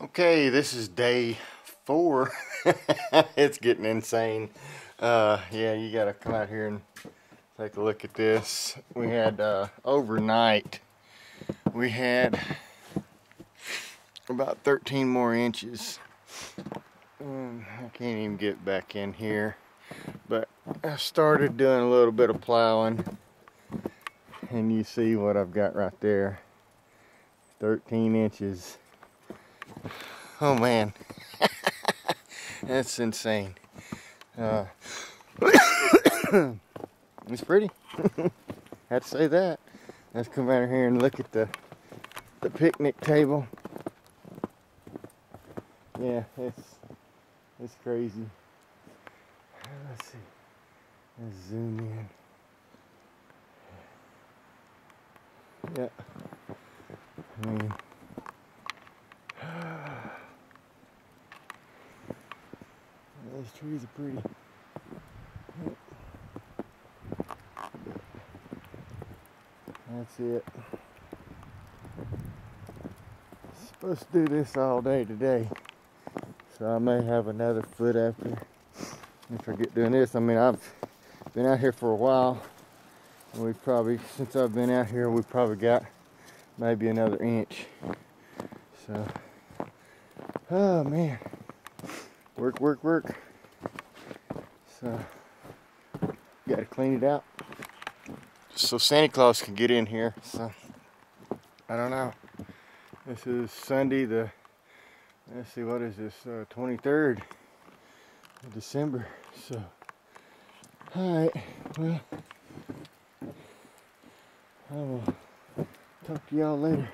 Okay, this is day four. it's getting insane. Uh, yeah, you gotta come out here and take a look at this. We had uh, overnight, we had about 13 more inches. Um, I can't even get back in here, but I started doing a little bit of plowing, and you see what I've got right there 13 inches. Oh man, that's insane. Uh, it's pretty. Had to say that. Let's come out here and look at the the picnic table. Yeah, it's it's crazy. Let's see. Let's zoom in. Yeah. I mean. Those trees are pretty. That's it. Supposed to do this all day today. So I may have another foot after if I get doing this. I mean, I've been out here for a while. And we've probably, since I've been out here, we've probably got maybe another inch. So, oh man. Work, work, work. So, gotta clean it out. So Santa Claus can get in here. So, I don't know. This is Sunday, the, let's see, what is this, uh, 23rd of December. So, alright, well, I will talk to y'all later.